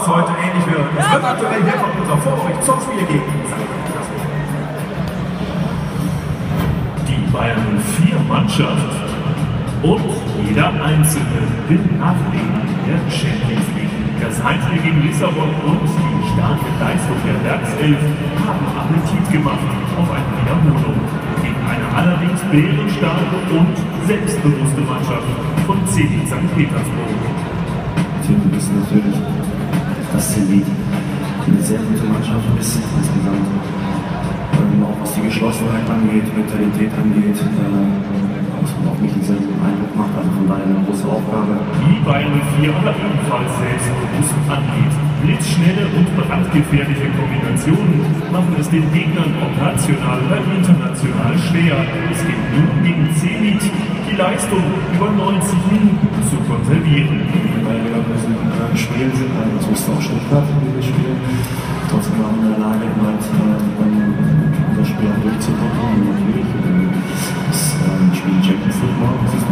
es heute ähnlich wird. Es wird aktuell hier von unserer Vorsicht zum Spiel gehen. Die Bayern 4 Mannschaft und jeder Einzelne will nachlegen der Champions League. Das Heimspiel gegen Lissabon und die starke Leistung der Werkself haben Appetit gemacht auf eine Wiederholung gegen eine allerdings bärenstarke und selbstbewusste Mannschaft von Zenit St. Petersburg. Team ist natürlich das Zenit eine sehr gute Mannschaft ist insgesamt. Ähm, auch was die Geschlossenheit angeht, Mentalität angeht, äh, was man auf mich einen sehr guten Eindruck macht. Also von daher eine große Aufgabe. Die 4 aber ebenfalls selbstbewusst angeht. Blitzschnelle und brandgefährliche Kombinationen machen es den Gegnern auch national oder international schwer. Es geht nun gegen Zenit, die Leistung über 90 Minuten zu konservieren. Weil wir ein bisschen äh, Spiel sind, also mussten auch schon klar für dieses Spiel. Trotzdem waren wir in der Lage, halt, äh, Spiel auch. Und natürlich, äh, das äh, Spiel Champions League morgen, das ist